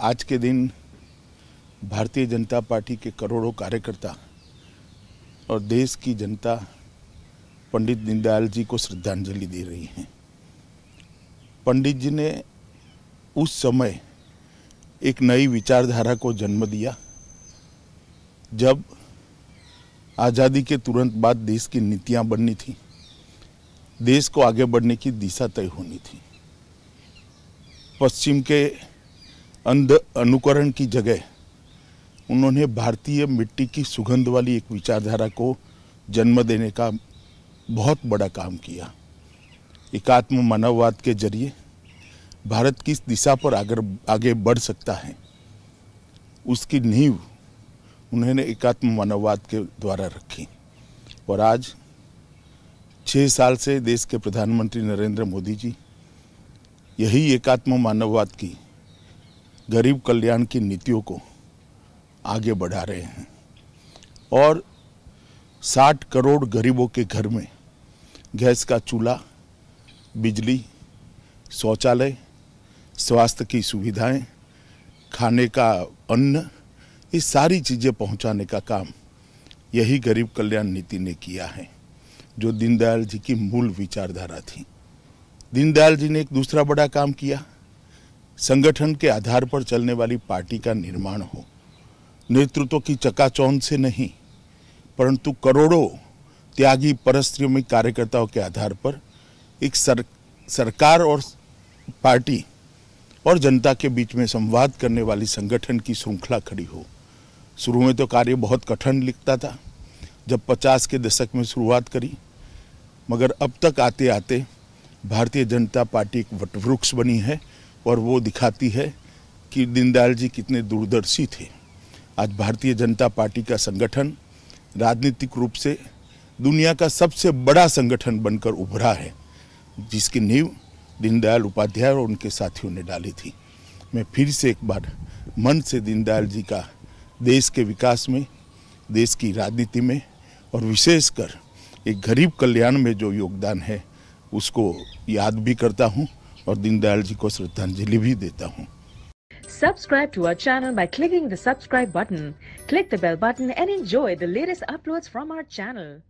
आज के दिन भारतीय जनता पार्टी के करोड़ों कार्यकर्ता और देश की जनता पंडित दीनदयाल जी को श्रद्धांजलि दे रही हैं। पंडित जी ने उस समय एक नई विचारधारा को जन्म दिया, जब आज़ादी के तुरंत बाद देश की नीतियाँ बननी थी, देश को आगे बढ़ने की दिशा तय होनी थी। पश्चिम के अंध अनुकरण की जगह उन्होंने भारतीय मिट्टी की सुगंध वाली एक विचारधारा को जन्म देने का बहुत बड़ा काम किया। एकात्म मानववाद के ज़रिए भारत किस दिशा पर आगे आगे बढ़ सकता है, उसकी नींव उन्होंने एकात्म मानववाद के द्वारा रखी। और आज छः साल से देश के प्रधानमंत्री नरेंद्र मोदी जी यही एकात्म मानववाद की गरीब कल्याण की नीतियों को आगे बढ़ा रहे हैं। और 60 करोड़ गरीबों के घर में गैस का चूल्हा, बिजली, शौचालय, स्वास्थ्य की सुविधाएँ, खाने का अन्न, ये सारी चीज़ें पहुँचाने का काम यही गरीब कल्याण नीति ने किया है, जो दीनदयाल जी की मूल विचारधारा थी। दीनदयाल जी ने एक दूसरा बड़ा काम किया संगठन के आधार पर चलने वाली पार्टी का निर्माण हो। नेतृत्व की चकाचौंध से नहीं परंतु करोड़ों त्यागी परश्रमिक कार्यकर्ताओं के आधार पर एक सर, सरकार और पार्टी और जनता के बीच में संवाद करने वाली संगठन की श्रृंखला खड़ी हो। शुरू में तो कार्य बहुत कठिन लिखता था जब 50 के दशक में शुरुआत करी मगर अब तक आते आते भारतीय जनता पार्टी एक वटवृक्ष बनी है और वो दिखाती है कि दीनदयाल जी कितने दूरदर्शी थे। आज भारतीय जनता पार्टी का संगठन राजनीतिक रूप से दुनिया का सबसे बड़ा संगठन बनकर उभरा है, जिसकी नींव दीनदयाल उपाध्याय और उनके साथियों ने डाली थी। मैं फिर से एक बार मन से दीनदयाल जी का देश के विकास में, देश की राजनीति में और विशेषकर एक गरीब कल्याण में जो योगदान है, उसको याद भी करता हूँ। और दीनदयाल जी को श्रद्धांजलि भी देता हूँ Subscribe to our channel by clicking the subscribe button. Click the bell button and enjoy the latest uploads from our channel.